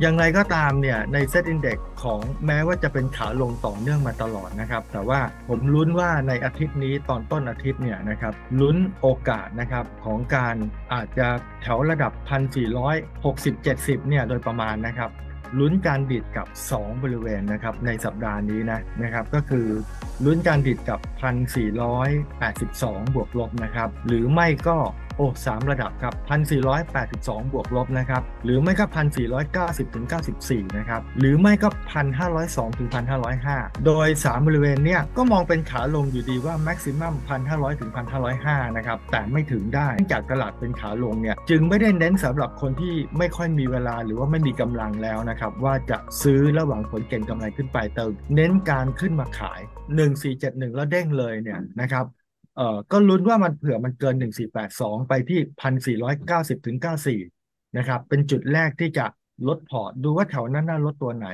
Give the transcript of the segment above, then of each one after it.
อย่างไรก็ตามเนี่ยในเซตอินเด็กของแม้ว่าจะเป็นขาลงต่อเนื่องมาตลอดนะครับ แต่ว่าผมลุ้นว่าในอาทิตย์นี้ตอนต้นอาทิตย์เนี่ยนะครับลุ้นโอกาสนะครับของการอาจจะแถวระดับ 1,460-70 เนี่ยโดยประมาณนะครับลุ้นการดิดกับ 2 บริเวณนะครับในสัปดาห์นี้นะนะครับก็คือลุ้นการดิดกับ 1,482 บวกลบนะครับหรือไม่ก็ โอ้สามระดับครับ 1,482 บวกลบนะครับ หรือไม่ก็ 1,490 ถึง 94 นะครับ หรือไม่ก็ 1,502 ถึง 1,505 โดย 3 บริเวณเนี่ย ก็มองเป็นขาลงอยู่ดีว่า maximum 1,500 ถึง 1,505 นะครับ แต่ไม่ถึงได้จากตลาดเป็นขาลงเนี่ย จึงไม่ได้เน้นสำหรับคนที่ไม่ค่อยมีเวลาหรือว่าไม่มีกำลังแล้วนะครับ ว่าจะซื้อระหว่างผลเก่งกำไรขึ้นไปแต่เน้นการขึ้นมาขาย 1471 แล้วเด้งเลยเนี่ยนะครับ เอ่อก็ลุ้นว่ามันเผื่อมันเกิน 1482 ไปที่ 1490ถึง94 นะครับ เป็นจุดแรกที่จะลดพอร์ตดูว่าแถวนั้นน่าลดตัวไหน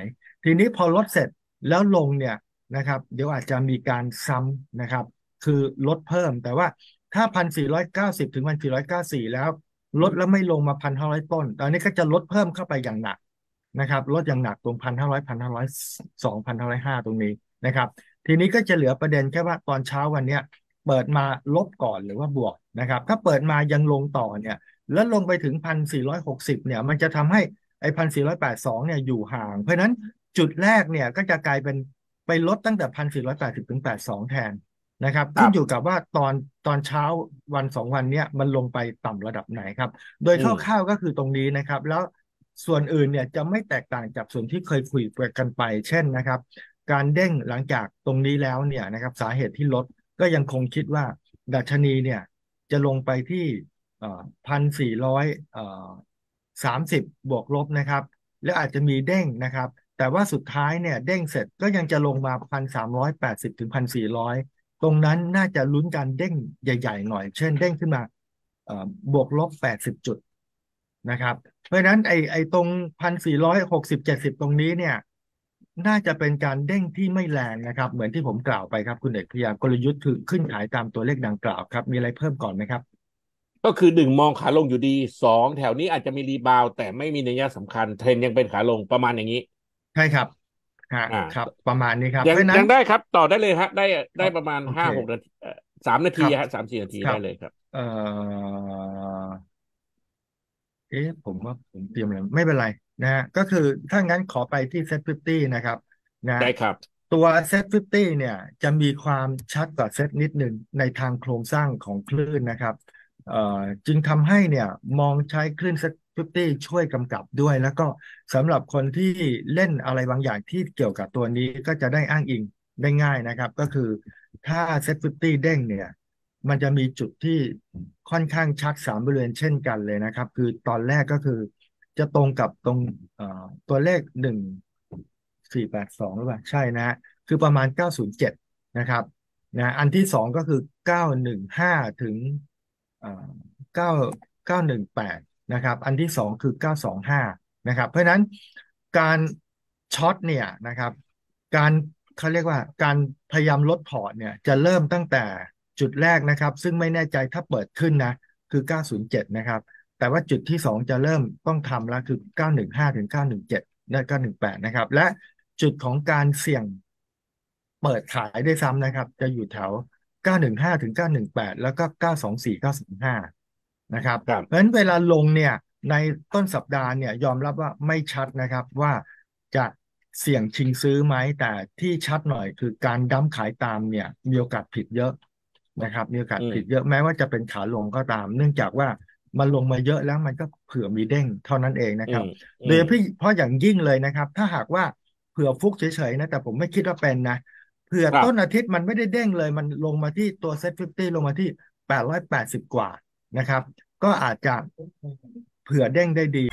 ทีนี้พอลดเสร็จแล้วลงเนี่ยนะครับ เดี๋ยวอาจจะมีการซ้ำนะครับ คือลดเพิ่มแต่ว่าถ้า 1490 ถึง 1494 แล้ว ลดแล้วไม่ลงมา 1,500 ต้น ตอนนี้ก็จะลดเพิ่มเข้าไปอย่างหนักนะครับ ลดอย่างหนักตรง 1,500 1,502 1,505 ตรงนี้นะครับ ทีนี้ก็จะเหลือประเด็นแค่ว่าตอนเช้าวันเนี้ย เปิดมาลบก่อนหรือว่าบวกนะครับ ถ้าเปิดมายังลงต่อเนี่ย แล้วลงไปถึงพันสี่ร้อยหกสิบเนี่ย มันจะทำให้ไอ้พันสี่ร้อยแปดสองเนี่ยอยู่ห่าง เพราะนั้นจุดแรกเนี่ยก็จะกลายเป็นไปลดตั้งแต่พันสี่ร้อยแปดสิบถึงแปดสองแทนนะครับขึ้นอยู่กับว่าตอนตอนเช้าวันสองวันเนี้ยมันลงไปต่ำระดับไหนครับ โดยคร่าวๆก็คือตรงนี้นะครับ แล้วส่วนอื่นเนี่ยจะไม่แตกต่างจากส่วนที่เคยคุยกันไป เช่นนะครับ การเด้งหลังจากตรงนี้แล้วเนี่ยนะครับ สาเหตุที่ลด ก็ยังคงคิดว่าดัชนีเนี่ยจะลงไปที่พันสี่ร้อยสามสิบบวกลบนะครับ แล้วอาจจะมีเด้งนะครับ แต่ว่าสุดท้ายเนี่ยเด้งเสร็จก็ยังจะลงมาพันสามร้อยแปดสิบถึงพันสี่ร้อยตรงนั้นน่าจะลุ้นการเด้งใหญ่ ๆ หน่อย เช่นเด้งขึ้นมาบวกลบแปดสิบจุดนะครับ เพราะฉะนั้นไอ้ไอ้ตรงพันสี่ร้อยหกสิบเจ็ดสิบตรงนี้เนี่ย น่าจะเป็นการเด้งที่ไม่แรงนะครับ เหมือนที่ผมกล่าวไปครับคุณเอกพยากลยุทธ์คือขึ้นขายตามตัวเลขดังกล่าวครับ มีอะไรเพิ่มก่อนไหมครับ ก็คือหนึ่งมองขาลงอยู่ดีสองแถวนี้อาจจะมีรีบาวแต่ไม่มีนัยสำคัญเทรนยังเป็นขาลงประมาณอย่างนี้ ใช่ครับครับ ประมาณนี้ครับยังยังได้ครับ ต่อได้เลยครับได้ได้ประมาณห้าหกนาทีสามนาทีฮะสามสี่นาทีได้เลยครับ เออเอ๊ะผมว่าผมเตรียมอะไรไม่เป็นไร นะฮะก็คือถ้างั้นขอไปที่ SET fifty นะครับนะได้ครับ ตัว SET fifty เนี่ยจะมีความชัดกว่าเซ็ตนิดหนึ่งในทางโครงสร้างของคลื่นนะครับเอ่อจึงทำให้เนี่ยมองใช้คลื่น SET fifty ช่วยกำกับด้วย แล้วก็สำหรับคนที่เล่นอะไรบางอย่างที่เกี่ยวกับตัวนี้ก็จะได้อ้างอิงได้ง่ายนะครับ ก็คือถ้า SET fifty เด้งเนี่ยมันจะมีจุดที่ค่อนข้างชัดสามบริเวณเช่นกันเลยนะครับ คือตอนแรกก็คือ จะตรงกับตรงตัวเลขหนึ่งสี่แปดสองหรือเปล่าใช่นะคือประมาณเก้าศูนย์เจ็ดนะครับนะอันที่สองก็คือเก้าหนึ่งห้าถึงเก้าเก้าหนึ่งแปดนะครับ อันที่สองคือเก้าสองห้านะครับ เพราะฉะนั้นการช็อตเนี่ยนะครับ การเขาเรียกว่าการพยายามลดพอร์ตเนี่ยจะเริ่มตั้งแต่จุดแรกนะครับ ซึ่งไม่แน่ใจถ้าเปิดขึ้นนะคือ 907 นะครับ แต่ว่าจุดที่ 2 จะเริ่มต้องทำแล้วคือ 915 ถึง 917 และ 918 นะครับ และจุดของการเสี่ยงเปิดขายได้ซ้ำนะครับ จะอยู่แถว 915 ถึง 918 แล้วก็ 924 925 นะครับ เพราะฉะนั้นเวลาลงเนี่ย ในต้นสัปดาห์เนี่ยยอมรับว่าไม่ชัดนะครับว่าจะเสี่ยงชิงซื้อไหมแต่ที่ชัดหน่อยคือการดั้มขายตามเนี่ยมีโอกาสผิดเยอะนะครับ มีโอกาสผิดเยอะแม้ว่าจะเป็นขาลงก็ตาม เนื่องจากว่า มันลงมาเยอะแล้วมันก็เผื่อมีเด้งเท่านั้นเองนะครับโดยเพราะอย่างยิ่งเลยนะครับ ถ้าหากว่าเผื่อฟุกเฉยๆนะแต่ผมไม่คิดว่าเป็นนะเผื่อต้นอาทิตย์มันไม่ได้เด้งเลย มันลงมาที่ตัวเซ็ตฟิฟตี้ลงมาที่แปดร้อยแปดสิบกว่านะครับ ก็อาจจะเผื่อเด้งได้ดี